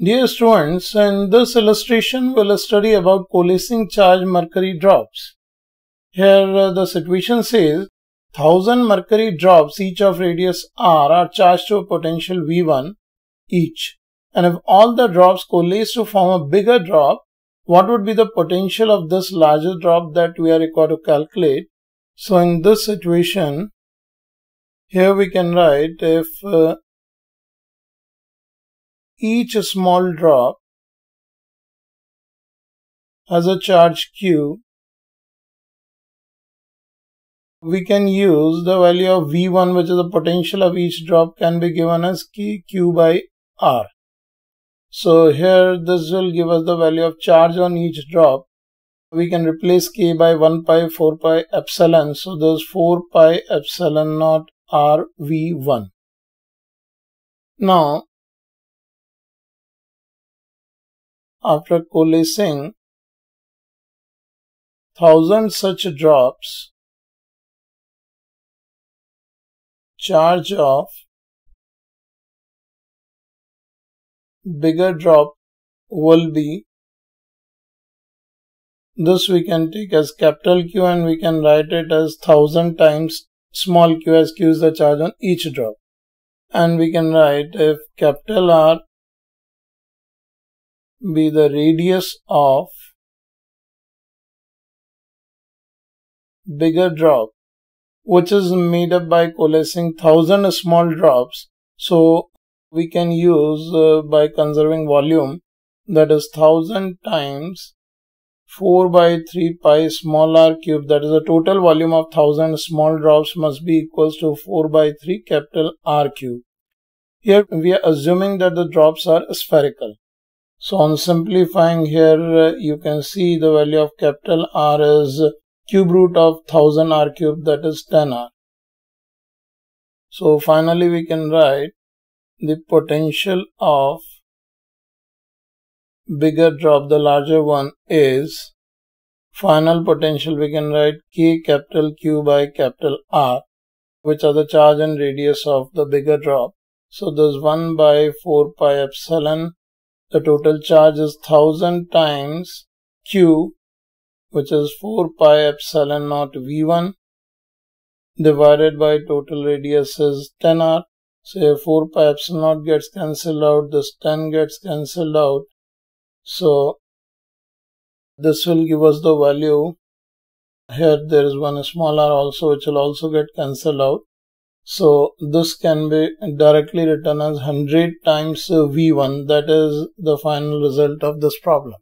Dear students, in this illustration we'll study about coalescing charge mercury drops. Here uh, the situation says 1000 mercury drops each of radius r are charged to a potential V1 each. And if all the drops coalesce to form a bigger drop, what would be the potential of this larger drop that we are required to calculate? So in this situation, here we can write if uh, each small drop has a charge q, we can use the value of V1 which is the potential of each drop can be given as Q by R. So here this will give us the value of charge on each drop we can replace k by 1 pi 4 pi epsilon. So there's 4 pi epsilon naught r v1. Now, after coalescing thousand such drops, charge of bigger drop will be this we can take as capital Q and we can write it as 1000 times small q as q is the charge on each drop. And we can write if capital R be the radius of bigger drop which is made up by coalescing 1000 small drops. So we can use uh, by conserving volume that is 1000 times 4 by 3 pi small r cube that is the total volume of 1000 small drops must be equals to 4 by 3 capital R cube. Here we are assuming that the drops are spherical. So on simplifying here uh, you can see the value of capital R is cube root of 1000 R cube that is 10 R. So finally we can write the potential of bigger drop, the larger one is final potential. We can write K capital Q by capital R, which are the charge and radius of the bigger drop. So this 1 by 4 pi epsilon. The total charge is 1000 times Q, which is 4 pi epsilon naught V1 divided by total radius is 10R. So 4 pi epsilon naught gets cancelled out, this 10 gets cancelled out. So this will give us the value. Here there is one smaller also which will also get cancelled out. So this can be directly written as 100 times V1 that is the final result of this problem.